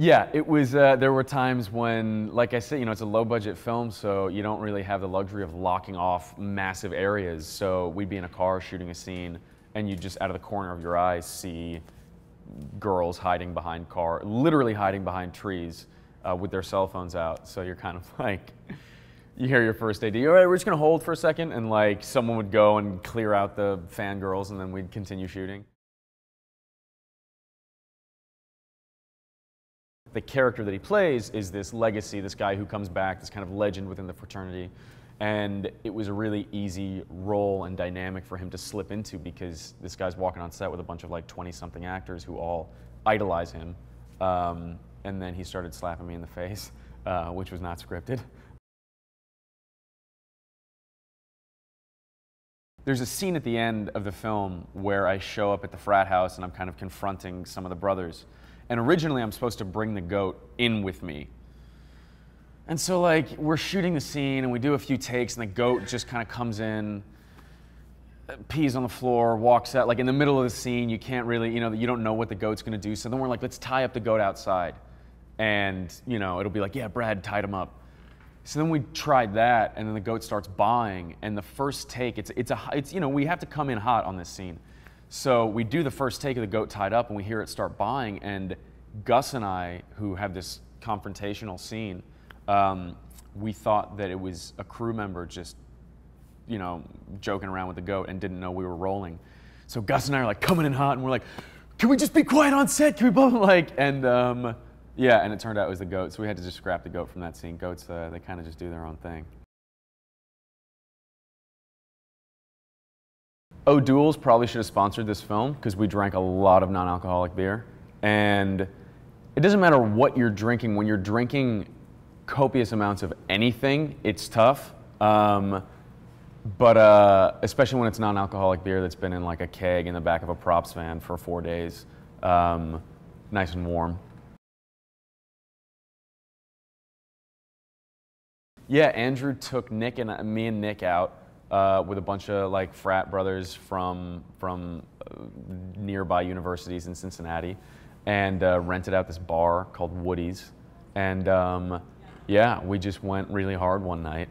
Yeah, it was. Uh, there were times when, like I said, you know, it's a low budget film, so you don't really have the luxury of locking off massive areas. So we'd be in a car shooting a scene, and you just out of the corner of your eye see girls hiding behind car, literally hiding behind trees uh, with their cell phones out. So you're kind of like, you hear your first AD, all right, we're just gonna hold for a second, and like someone would go and clear out the fangirls, and then we'd continue shooting. The character that he plays is this legacy, this guy who comes back, this kind of legend within the fraternity. And it was a really easy role and dynamic for him to slip into because this guy's walking on set with a bunch of like 20 something actors who all idolize him. Um, and then he started slapping me in the face, uh, which was not scripted. There's a scene at the end of the film where I show up at the frat house and I'm kind of confronting some of the brothers. And originally, I'm supposed to bring the goat in with me. And so, like, we're shooting the scene and we do a few takes, and the goat just kind of comes in, pees on the floor, walks out. Like, in the middle of the scene, you can't really, you know, you don't know what the goat's gonna do. So then we're like, let's tie up the goat outside. And, you know, it'll be like, yeah, Brad tied him up. So then we tried that, and then the goat starts baaing. And the first take, it's, it's a, it's, you know, we have to come in hot on this scene. So we do the first take of the goat tied up, and we hear it start baaing. And Gus and I, who have this confrontational scene, um, we thought that it was a crew member just, you know, joking around with the goat and didn't know we were rolling. So Gus and I are like coming in hot, and we're like, "Can we just be quiet on set? Can we both like?" And um, yeah, and it turned out it was the goat, so we had to just scrap the goat from that scene. Goats, uh, they kind of just do their own thing. O'Doul's probably should have sponsored this film because we drank a lot of non-alcoholic beer. And it doesn't matter what you're drinking. When you're drinking copious amounts of anything, it's tough. Um, but uh, especially when it's non-alcoholic beer that's been in like a keg in the back of a props van for four days, um, nice and warm. Yeah, Andrew took Nick and me and Nick out uh, with a bunch of like frat brothers from from uh, nearby universities in Cincinnati, and uh, rented out this bar called Woody's, and um, yeah, we just went really hard one night.